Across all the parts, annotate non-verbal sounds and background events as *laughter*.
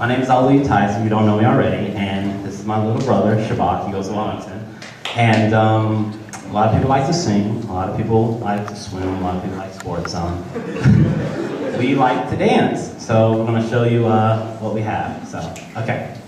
my name is Ali Tyus, if you don't know me already, and this is my little brother, Shabak, he goes to Wellington. And um, a lot of people like to sing, a lot of people like to swim, a lot of people like sports. Um, *laughs* we like to dance, so we're going to show you uh, what we have. So, okay.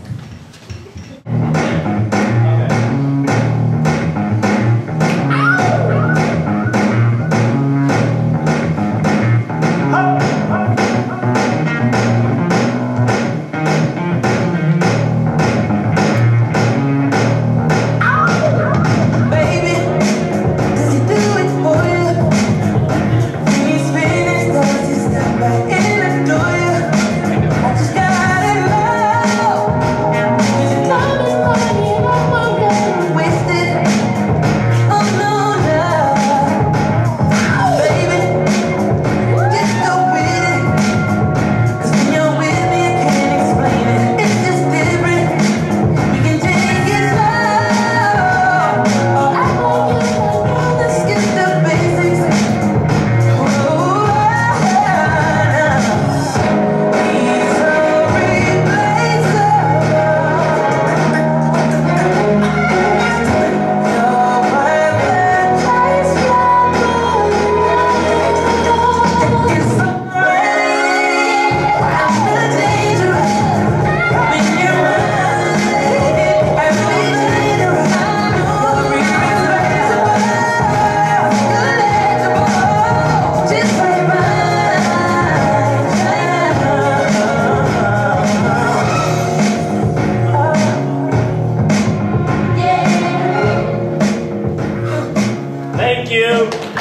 you.